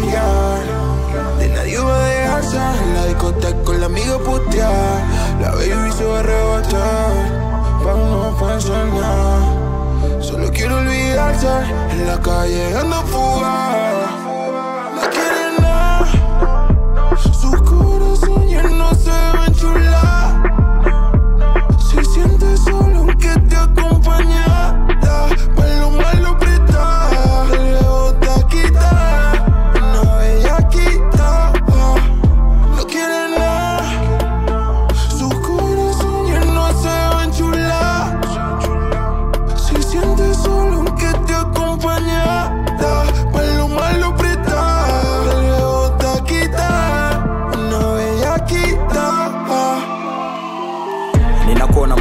De nadie va a dejarse en la discoteca con la amiga putear. La baby se va a arrebatar, pa' no pensar nada. Solo quiero olvidarse, en la calle ando fugada.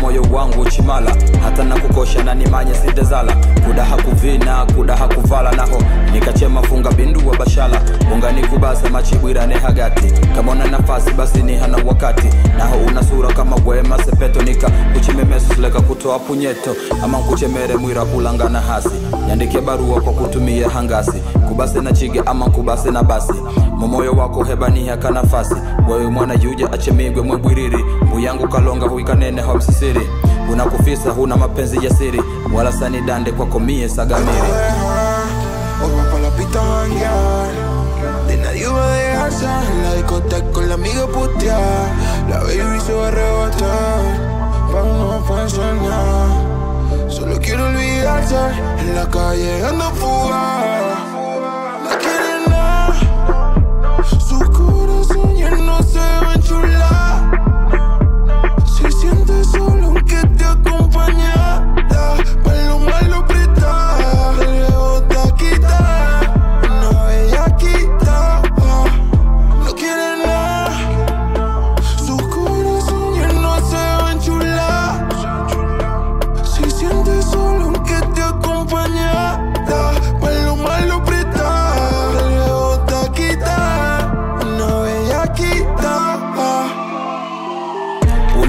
Moyo wangu chimala. Hata na kukosha na nimanye sitezala. Kudaha kuvina kudaha kuvala naho. Nikachema funga bindu wa bashala. Unganikubasa machibwirane hagati. Kamona nafasi basi ni hana wakati. Naho una sura kama gwema sepeto nika. Kuchimemesosileka kutoa punyeto. Ama kuchemere mwira kulangana hasi. Nyandike barua kwa kutumia hangasi kubase na chige ama nkubase na basi. Momoyo wako hebaniha ka nafasi. Wewe mwana yuja achemigwe mwebwiriri mbuyangu kalonga huikanene homsisiri unakufisa huna mapenzi ya siri. Wala sani dande kwako mie sagamiri. A De nadie va a dejarse En la discoteca con la amiga putear La baby se va a arrebatar no pensar nada Solo quiero olvidarse En la calle ando fuga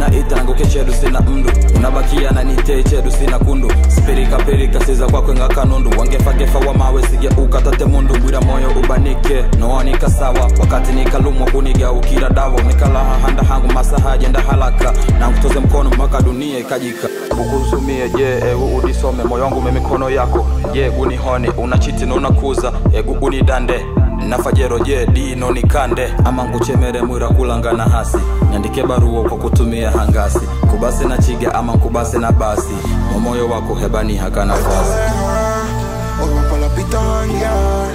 unaitango kechedu sina mndu. Unabakia na nite chedu sina kundu. Sipirikapirika siza kwakwe nga kanundu wangefagefa wa mawe sige ukatate mundu. Bwira moyo ubanike noonika sawa wakati nikalumwa kunigaukira dawa. Nikalaha handa hangu masaha jenda halaka. Na nkutoze mkono mpaka dunia ikajika. Ukuzumie je egu udisome? Moyo wangu me mikono yako. Je gunihone unachiti nonakuza egu unidande nafajero je dino nikande ama nguchemere mwira kulangana hasi. Nyandike barua kwa kutumia hangasi. Kubase na chiga ama nkubase na basi. Momoyo wako hebani haka nafasi a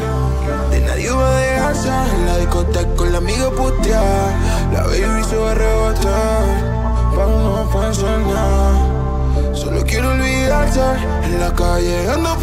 De nadie va a dejarse En la discoteca con la amiga putear La baby se va a Pa' no pensar nada Solo quiero olvidarse En la calle ando